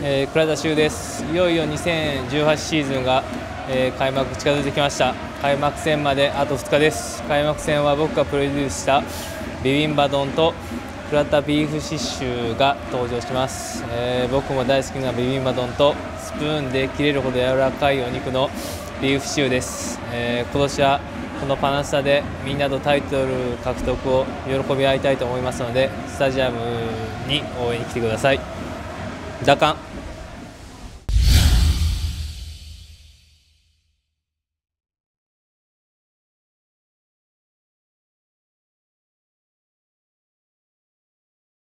えー、倉田修です。いよいよ2018シーズンが、えー、開幕近づいてきました。開幕戦まであと2日です。開幕戦は僕がプロデュースしたビビンバ丼と倉田ビーフシッシュが登場します、えー、僕も大好きなビビンバ丼とスプーンで切れるほど柔らかいお肉のビーフシチューです、え今年はこのパナスタでみんなとタイトル獲得を喜び合いたいと思いますのでスタジアムに応援に来てください。打感